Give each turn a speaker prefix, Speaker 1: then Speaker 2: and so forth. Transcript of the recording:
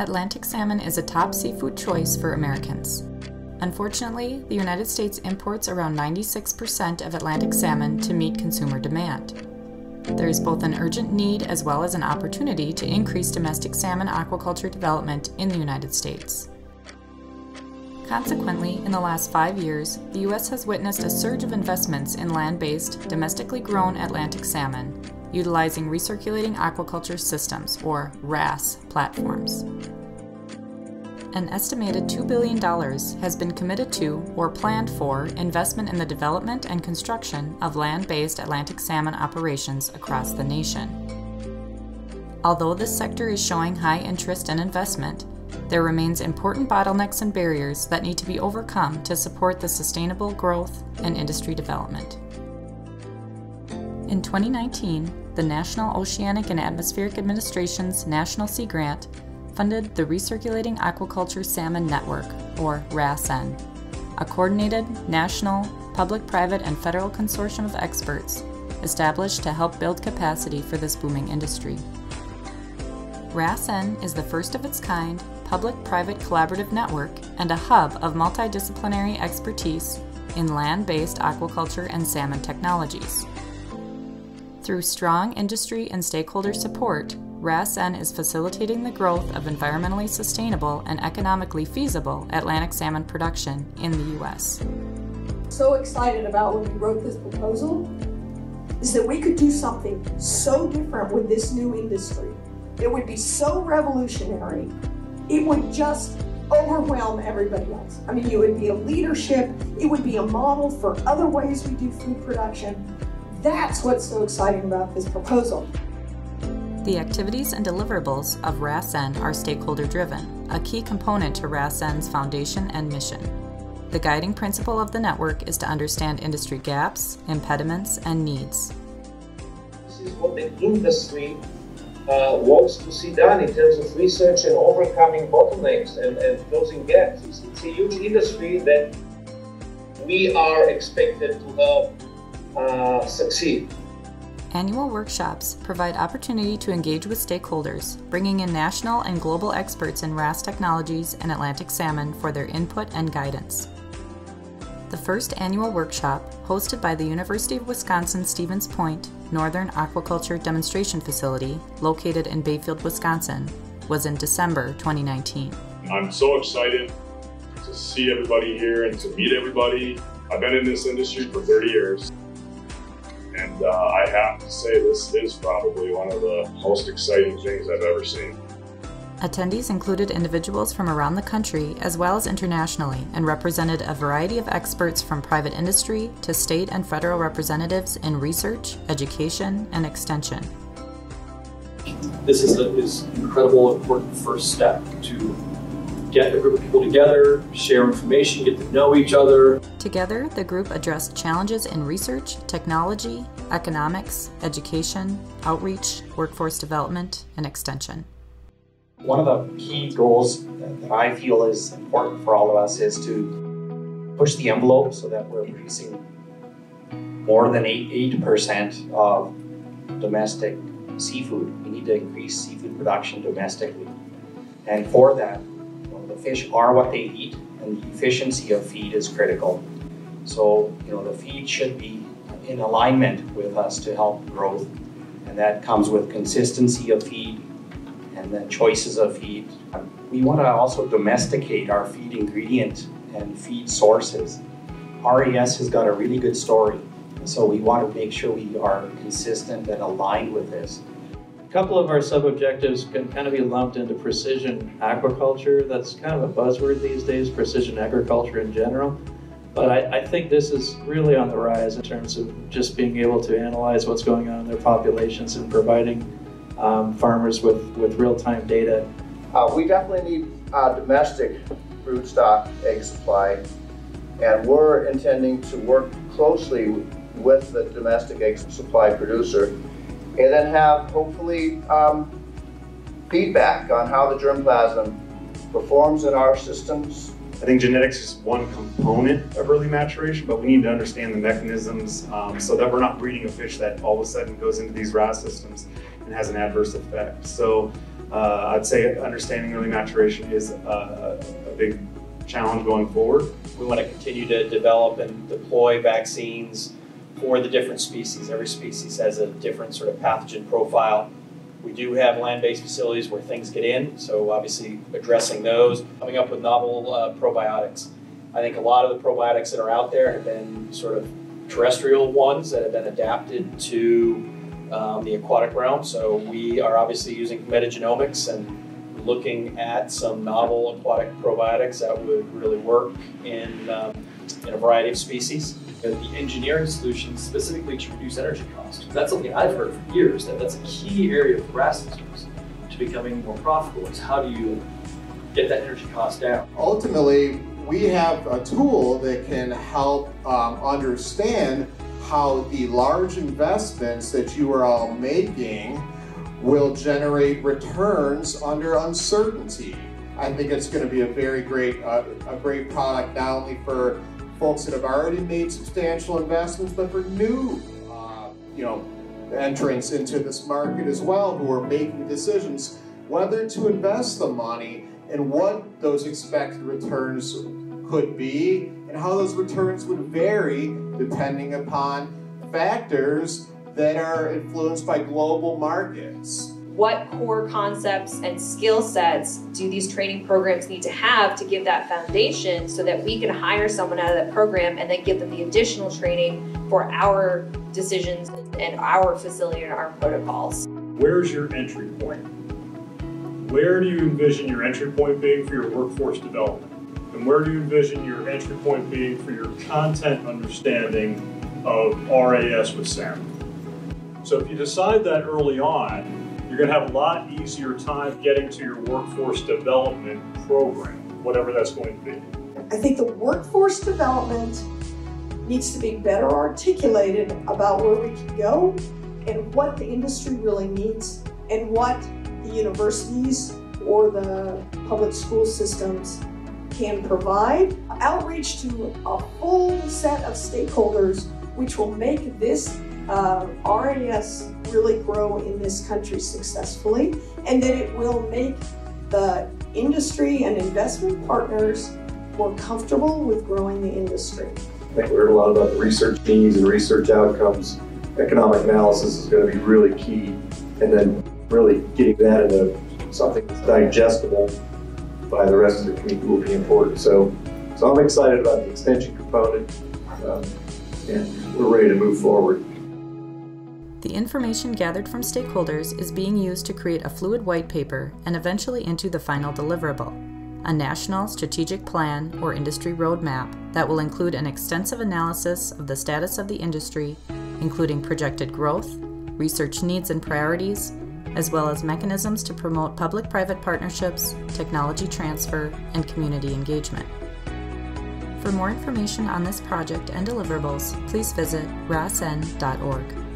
Speaker 1: Atlantic salmon is a top seafood choice for Americans. Unfortunately, the United States imports around 96% of Atlantic salmon to meet consumer demand. There is both an urgent need as well as an opportunity to increase domestic salmon aquaculture development in the United States. Consequently, in the last five years, the U.S. has witnessed a surge of investments in land based, domestically grown Atlantic salmon, utilizing recirculating aquaculture systems, or RAS, platforms. An estimated $2 billion has been committed to or planned for investment in the development and construction of land based Atlantic salmon operations across the nation. Although this sector is showing high interest and investment, there remains important bottlenecks and barriers that need to be overcome to support the sustainable growth and industry development. In 2019, the National Oceanic and Atmospheric Administration's National Sea Grant funded the Recirculating Aquaculture Salmon Network, or RASN, a coordinated, national, public, private, and federal consortium of experts established to help build capacity for this booming industry. RASN is the first of its kind public-private collaborative network and a hub of multidisciplinary expertise in land-based aquaculture and salmon technologies. Through strong industry and stakeholder support, RASN is facilitating the growth of environmentally sustainable and economically feasible Atlantic salmon production in the U.S.
Speaker 2: So excited about when we wrote this proposal is that we could do something so different with this new industry. It would be so revolutionary. It would just overwhelm everybody else. I mean, it would be a leadership, it would be a model for other ways we do food production. That's what's so exciting about this proposal.
Speaker 1: The activities and deliverables of RASN are stakeholder driven, a key component to RASN's foundation and mission. The guiding principle of the network is to understand industry gaps, impediments, and needs.
Speaker 3: This is what the industry uh, wants to see done in terms of research and overcoming bottlenecks and, and closing gaps. It's, it's, a huge industry that we are expected to help uh, succeed.
Speaker 1: Annual workshops provide opportunity to engage with stakeholders, bringing in national and global experts in RAS technologies and Atlantic salmon for their input and guidance. The first annual workshop, hosted by the University of Wisconsin Stevens Point Northern Aquaculture Demonstration Facility, located in Bayfield, Wisconsin, was in December 2019.
Speaker 4: I'm so excited to see everybody here and to meet everybody. I've been in this industry for 30 years. And uh, I have to say, this is probably one of the most exciting things I've ever seen.
Speaker 1: Attendees included individuals from around the country as well as internationally and represented a variety of experts from private industry to state and federal representatives in research, education, and extension.
Speaker 5: This is an incredible, important first step to get a group of people together, share information, get to know each other.
Speaker 1: Together, the group addressed challenges in research, technology, economics, education, outreach, workforce development, and extension.
Speaker 6: One of the key goals that I feel is important for all of us is to push the envelope so that we're increasing more than 8% of domestic seafood. We need to increase seafood production domestically. And for that, fish are what they eat, and the efficiency of feed is critical. So, you know, the feed should be in alignment with us to help growth, and that comes with consistency of feed and then choices of feed. We want to also domesticate our feed ingredient and feed sources. RAS has got a really good story, so we want to make sure we are consistent and aligned with this.
Speaker 7: A couple of our sub-objectives can kind of be lumped into precision aquaculture. That's kind of a buzzword these days, precision agriculture in general. But I, I, think this is really on the rise in terms of just being able to analyze what's going on in their populations and providing um, farmers with, with real-time data.
Speaker 8: Uh, we definitely need uh, domestic broodstock egg supply, and we're intending to work closely with the domestic egg supply producer and then have hopefully um, feedback on how the germplasm performs in our systems.
Speaker 9: I think genetics is one component of early maturation, but we need to understand the mechanisms um, so that we're not breeding a fish that all of a sudden goes into these RAS systems and has an adverse effect. So Uh, I'd say understanding early maturation is a, a big challenge going forward.
Speaker 6: We want to continue to develop and deploy vaccines for the different species. Every species has a different sort of pathogen profile. We do have land-based facilities where things get in, so obviously addressing those, coming up with novel uh, probiotics. I think a lot of the probiotics that are out there have been sort of terrestrial ones that have been adapted to um, the aquatic realm. So we are obviously using metagenomics and looking at some novel aquatic probiotics that would really work in, um, in a variety of species.
Speaker 10: The engineering solutions specifically to reduce energy costs. That's something I've heard for years, that that's a key area for RAS systems to becoming more profitable is how do you get that energy cost down?
Speaker 11: Ultimately, we have a tool that can help um, understand how the large investments that you are all making will generate returns under uncertainty. I think it's going to be a very great, uh, a great product not only for folks that have already made substantial investments, but for new, uh, you know, entrants into this market as well who are making decisions whether to invest the money and what those expected returns could be and how those returns would vary depending upon factors that are influenced by global markets.
Speaker 12: What core concepts and skill sets do these training programs need to have to give that foundation so that we can hire someone out of that program and then give them the additional training for our decisions and our facility and our protocols?
Speaker 13: Where's your entry point? Where do you envision your entry point being for your workforce development? And where do you envision your entry point being for your content understanding of RAS with SAM? So if you decide that early on, you're going to have a lot easier time getting to your workforce development program, whatever that's going to be.
Speaker 2: I think the workforce development needs to be better articulated about where we can go and what the industry really needs and what the universities or the public school systems can provide. Outreach to a full set of stakeholders which will make this uh, RAS really grow in this country successfully and that it will make the industry and investment partners more comfortable with growing the industry.
Speaker 14: I think we heard a lot about the research needs and research outcomes. Economic analysis is going to be really key and then really getting that into something that's digestible by the rest of the community will be important. So, so I'm excited about the extension component um, and we're ready to move forward.
Speaker 1: The information gathered from stakeholders is being used to create a fluid white paper and eventually into the final deliverable, a national strategic plan or industry roadmap that will include an extensive analysis of the status of the industry, including projected growth, research needs and priorities, as well as mechanisms to promote public private partnerships, technology transfer, and community engagement. For more information on this project and deliverables, please visit rasn.org.